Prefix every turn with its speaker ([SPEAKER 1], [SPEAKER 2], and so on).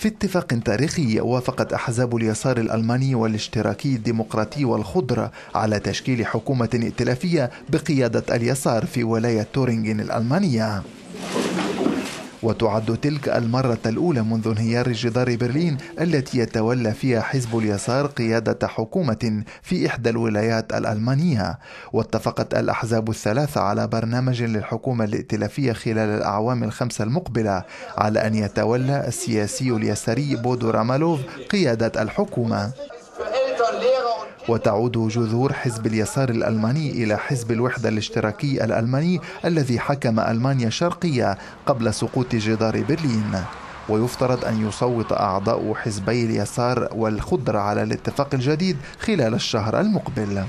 [SPEAKER 1] في اتفاق تاريخي وافقت أحزاب اليسار الألماني والاشتراكي الديمقراطي والخضر على تشكيل حكومة ائتلافية بقيادة اليسار في ولاية تورينغن الألمانية. وتعد تلك المرة الأولى منذ انهيار جدار برلين التي يتولى فيها حزب اليسار قيادة حكومة في إحدى الولايات الألمانية. واتفقت الأحزاب الثلاثة على برنامج للحكومة الائتلافية خلال الأعوام الخمسة المقبلة على أن يتولى السياسي اليساري بودو رامالوف قيادة الحكومة. وتعود جذور حزب اليسار الألماني إلى حزب الوحدة الاشتراكي الألماني الذي حكم ألمانيا الشرقية قبل سقوط جدار برلين. ويفترض أن يصوت أعضاء حزبي اليسار والخضر على الاتفاق الجديد خلال الشهر المقبل.